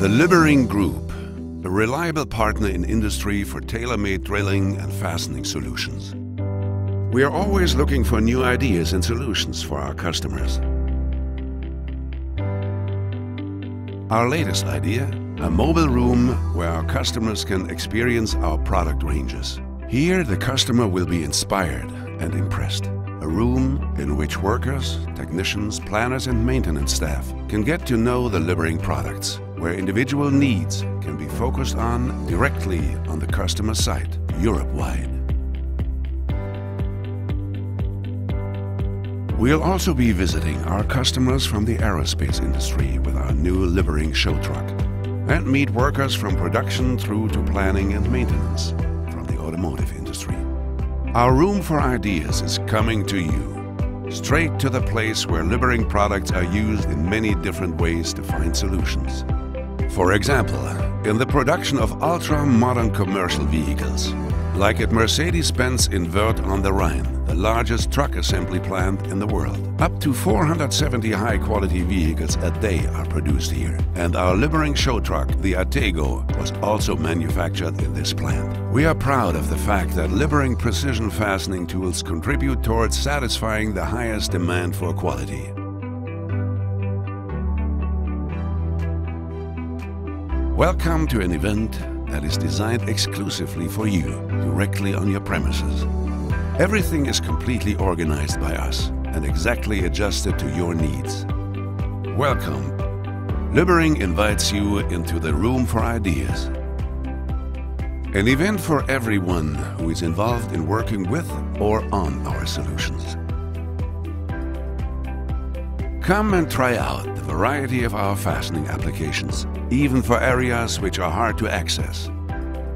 The Lübbering Group, a reliable partner in industry for tailor-made drilling and fastening solutions. We are always looking for new ideas and solutions for our customers. Our latest idea, a mobile room where our customers can experience our product ranges. Here the customer will be inspired and impressed. A room in which workers, technicians, planners and maintenance staff can get to know the Lübbering products, where individual needs can be focused on directly on the customer site, Europe-wide. We'll also be visiting our customers from the aerospace industry with our new Lübbering show truck and meet workers from production through to planning and maintenance from the automotive industry. Our room for ideas is coming to you, straight to the place where Lübbering products are used in many different ways to find solutions. For example, in the production of ultra-modern commercial vehicles, like at Mercedes-Benz in Wörth on the Rhine, the largest truck assembly plant in the world. Up to 470 high-quality vehicles a day are produced here. And our Lübbering show truck, the Atego, was also manufactured in this plant. We are proud of the fact that Lübbering precision fastening tools contribute towards satisfying the highest demand for quality. Welcome to an event that is designed exclusively for you, directly on your premises. Everything is completely organized by us and exactly adjusted to your needs. Welcome. Lübbering invites you into the room for ideas. An event for everyone who is involved in working with or on our solutions. Come and try out the variety of our fastening applications, even for areas which are hard to access.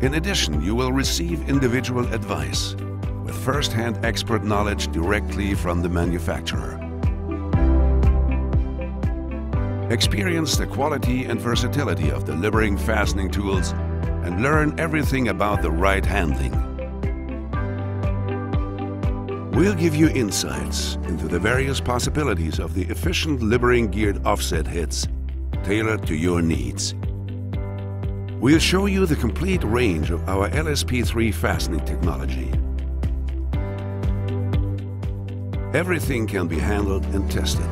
In addition, you will receive individual advice with first-hand expert knowledge directly from the manufacturer. Experience the quality and versatility of the Lübbering fastening tools and learn everything about the right handling. We'll give you insights into the various possibilities of the efficient Lübbering geared offset heads, tailored to your needs. We'll show you the complete range of our LSP3 fastening technology. Everything can be handled and tested.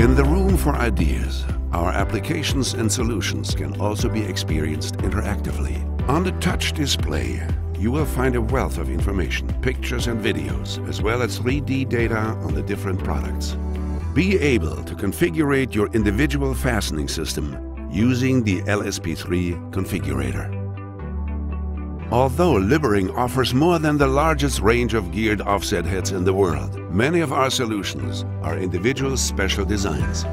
In the room for ideas, our applications and solutions can also be experienced interactively. On the touch display, you will find a wealth of information, pictures and videos, as well as 3D data on the different products. Be able to configure your individual fastening system using the LSP3 configurator. Although Lübbering offers more than the largest range of geared offset heads in the world, many of our solutions are individual special designs.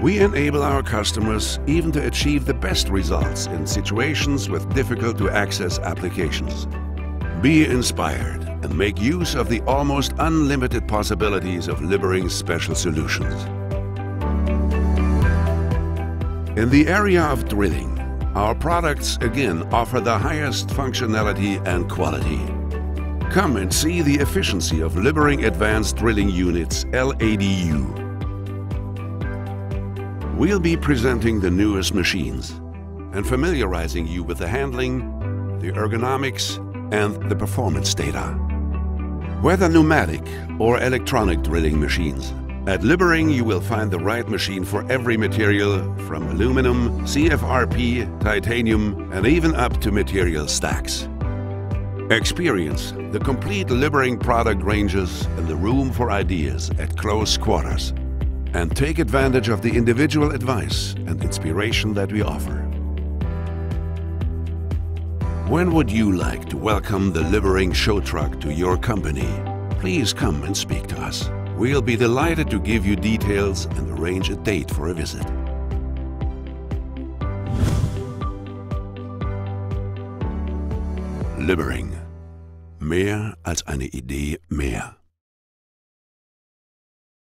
We enable our customers even to achieve the best results in situations with difficult to access applications. Be inspired and make use of the almost unlimited possibilities of Lübbering's special solutions. In the area of drilling, our products again offer the highest functionality and quality. Come and see the efficiency of Lübbering Advanced Drilling Units LADU. We'll be presenting the newest machines and familiarizing you with the handling, the ergonomics and the performance data. Whether pneumatic or electronic drilling machines, at Lübbering you will find the right machine for every material from aluminum, CFRP, titanium and even up to material stacks. Experience the complete Lübbering product ranges and the room for ideas at close quarters. And take advantage of the individual advice and inspiration that we offer. When would you like to welcome the Lübbering show truck to your company? Please come and speak to us. We'll be delighted to give you details and arrange a date for a visit. Lübbering. Mehr als eine Idee mehr.